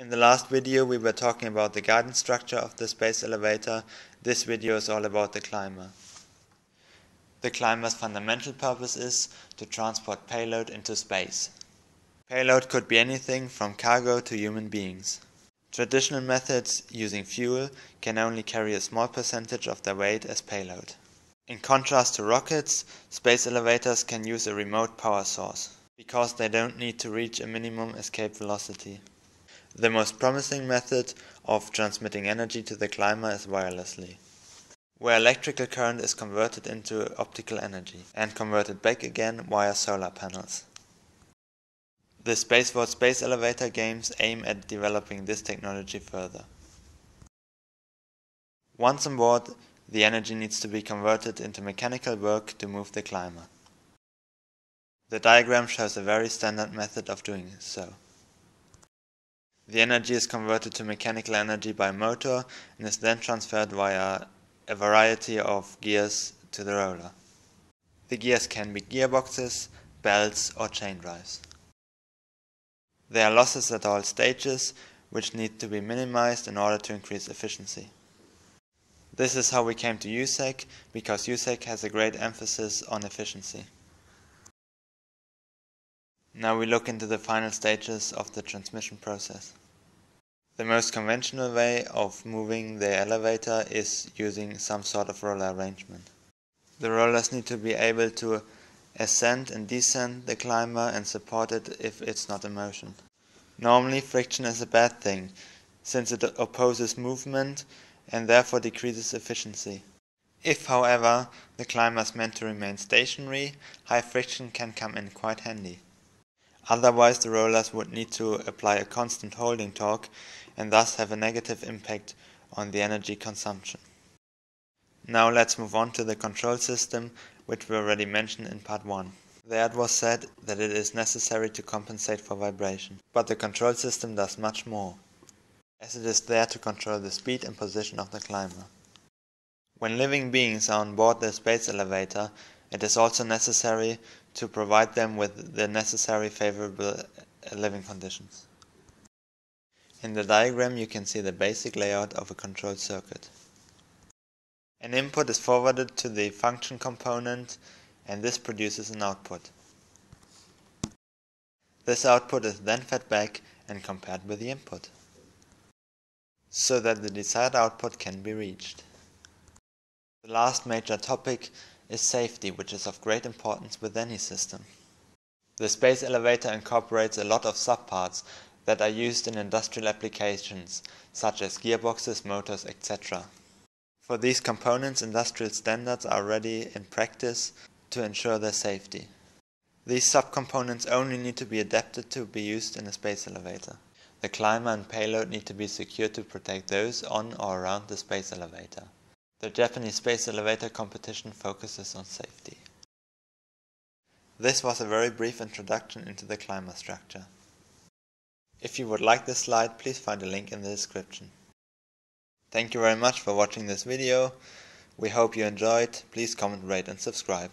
In the last video we were talking about the guidance structure of the space elevator. This video is all about the climber. The climber's fundamental purpose is to transport payload into space. Payload could be anything from cargo to human beings. Traditional methods using fuel can only carry a small percentage of their weight as payload. In contrast to rockets, space elevators can use a remote power source, because they don't need to reach a minimum escape velocity. The most promising method of transmitting energy to the climber is wirelessly, where electrical current is converted into optical energy and converted back again via solar panels. The Spaceward Space Elevator games aim at developing this technology further. Once on board, the energy needs to be converted into mechanical work to move the climber. The diagram shows a very standard method of doing so. The energy is converted to mechanical energy by motor and is then transferred via a variety of gears to the roller. The gears can be gearboxes, belts or chain drives. There are losses at all stages which need to be minimized in order to increase efficiency. This is how we came to EUSEC because EUSEC has a great emphasis on efficiency. Now we look into the final stages of the transmission process. The most conventional way of moving the elevator is using some sort of roller arrangement. The rollers need to be able to ascend and descend the climber and support it if it's not in motion. Normally friction is a bad thing, since it opposes movement and therefore decreases efficiency. If, however, the climber is meant to remain stationary, high friction can come in quite handy. Otherwise the rollers would need to apply a constant holding torque and thus have a negative impact on the energy consumption. Now let's move on to the control system which we already mentioned in part 1. There it was said that it is necessary to compensate for vibration, but the control system does much more, as it is there to control the speed and position of the climber. When living beings are on board the space elevator, it is also necessary to provide them with the necessary favorable uh, living conditions. In the diagram you can see the basic layout of a control circuit. An input is forwarded to the function component and this produces an output. This output is then fed back and compared with the input, so that the desired output can be reached. The last major topic is safety, which is of great importance with any system. The space elevator incorporates a lot of subparts that are used in industrial applications, such as gearboxes, motors, etc. For these components, industrial standards are ready in practice to ensure their safety. These subcomponents only need to be adapted to be used in a space elevator. The climber and payload need to be secured to protect those on or around the space elevator. The Japanese space elevator competition focuses on safety. This was a very brief introduction into the climber structure. If you would like this slide, please find a link in the description. Thank you very much for watching this video. We hope you enjoyed. Please comment, rate and subscribe.